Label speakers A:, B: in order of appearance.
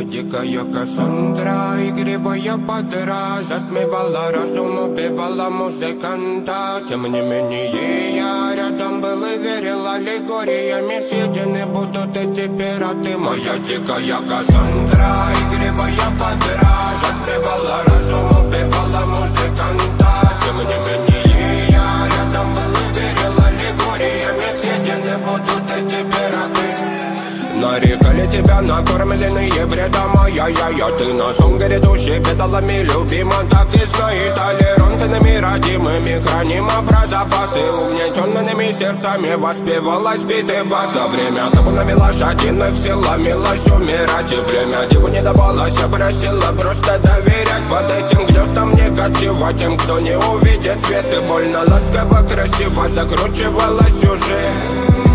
A: дикая Кассандра Игривая подра Затмевала разум, убивала музыканта. Тем не менее я рядом был и верил Аллегориями съедены будут эти пираты Моя дикая Кассандра Игривая Нарекали тебя накормленные бредом Ай-яй-яй, ты на сон грядущий педалами любима Так и знай, толерантными родимыми Хранима про запасы Угнетенными сердцами воспевалась биты бас За время табунами лошадиных сила милась умирать И время диву не давалось, я просила просто доверять Под этим гнетом негатива Тем, кто не увидит свет И больно ласково, красиво закручивалась уже